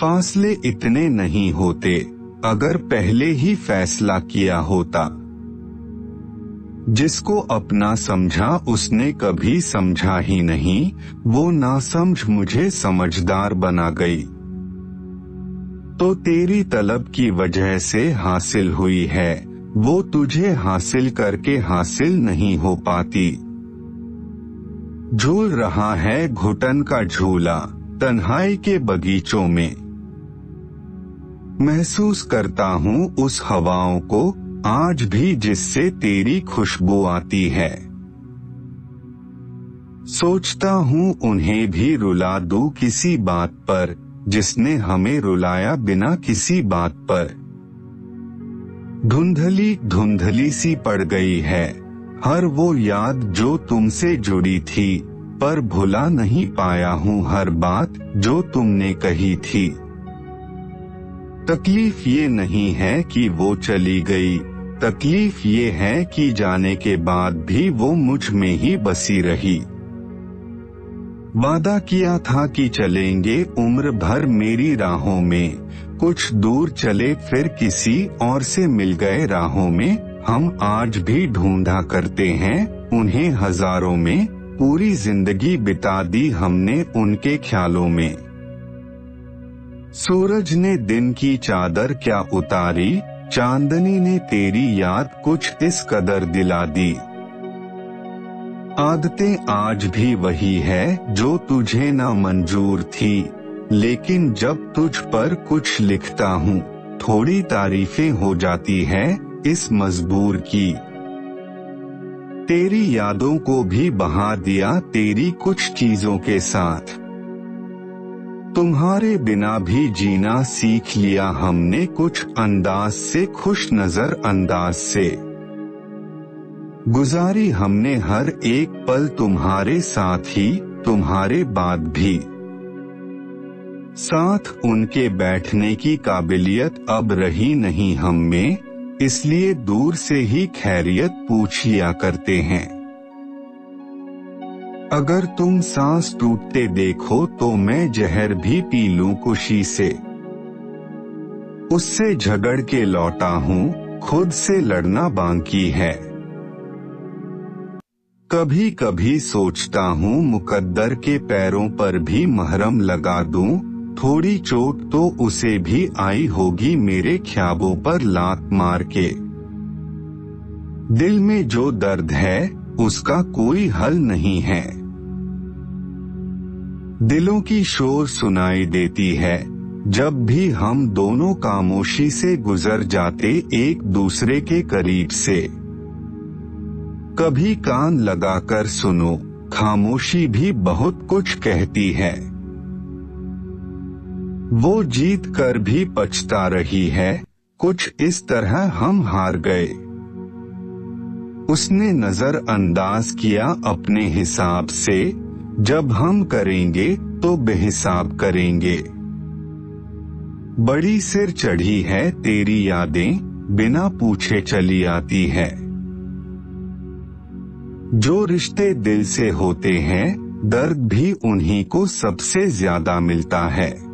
फासले इतने नहीं होते, अगर पहले ही फैसला किया होता। जिसको अपना समझा उसने कभी समझा ही नहीं, वो ना समझ मुझे समझदार बना गई। तो तेरी तलब की वजह से हासिल हुई है, वो तुझे हासिल करके हासिल नहीं हो पाती। झूल रहा है घुटन का झूला, तन्हाई के बगीचों में। महसूस करता हूँ उस हवाओं को आज भी जिससे तेरी खुशबू आती है। सोचता हूँ उन्हें भी रुला दूँ किसी बात पर, जिसने हमें रुलाया बिना किसी बात पर। धुंधली धुंधली सी पड़ गई है, हर वो याद जो तुमसे जुड़ी थी, पर भुला नहीं पाया हूँ हर बात जो तुमने कही थी। तकलीफ़ ये नहीं है कि वो चली गई। तकलीफ़ ये है कि जाने के बाद भी वो मुझमें ही बसी रही। वादा किया था कि चलेंगे, उम्र भर मेरी राहों में। कुछ दूर चले फिर किसी और से मिल गए राहों में। हम आज भी ढूंढा करते हैं, उन्हें हज़ारों में। पूरी ज़िंदगी बिता दी हमने उनके ख्यालों में। सूरज ने दिन की चादर क्या उतारी? चांदनी ने तेरी याद कुछ इस कदर दिला दी। आदतें आज भी वही है जो तुझे न मंजूर थी। लेकिन जब तुझ पर कुछ लिखता हूँ, थोड़ी तारीफें हो जाती है इस मजबूर की। तेरी यादों को भी बहा दिया तेरी कुछ चीज़ों के साथ। तुम्हारे बिना भी जीना सीख लिया हमने कुछ अंदाज से, खुश नज़र अंदाज से। गुजारी हमने हर एक पल तुम्हारे साथ ही, तुम्हारे बाद भी। साथ उनके बैठने की काबिलियत अब रही नहीं हम में, इसलिए दूर से ही खैरियत पूछ लिया करते हैं। अगर तुम सांस टूटते देखो तो मैं जहर भी पी लूँ खुशी से। उससे झगड़ के लौटा हूँ, खुद से लड़ना बाकी है। कभी कभी सोचता हूँ, मुकद्दर के पैरों पर भी महरम लगा दूँ, थोड़ी चोट तो उसे भी आई होगी मेरे ख्याबों पर लात मार के। दिल में जो दर्द है, उसका कोई हल नहीं है। दिलों की शोर सुनाई देती है। जब भी हम दोनों खामोशी से गुजर जाते एक दूसरे के करीब से। कभी कान लगाकर सुनो, खामोशी भी बहुत कुछ कहती है। वो जीत कर भी पछता रही है, कुछ इस तरह हम हार गए। उसने नज़र अंदाज किया अपने हिसाब से। जब हम करेंगे तो बेहिसाब करेंगे। बड़ी सिर चढ़ी है तेरी यादें, बिना पूछे चली आती है। जो रिश्ते दिल से होते हैं, दर्द भी उन्हीं को सबसे ज़्यादा मिलता है।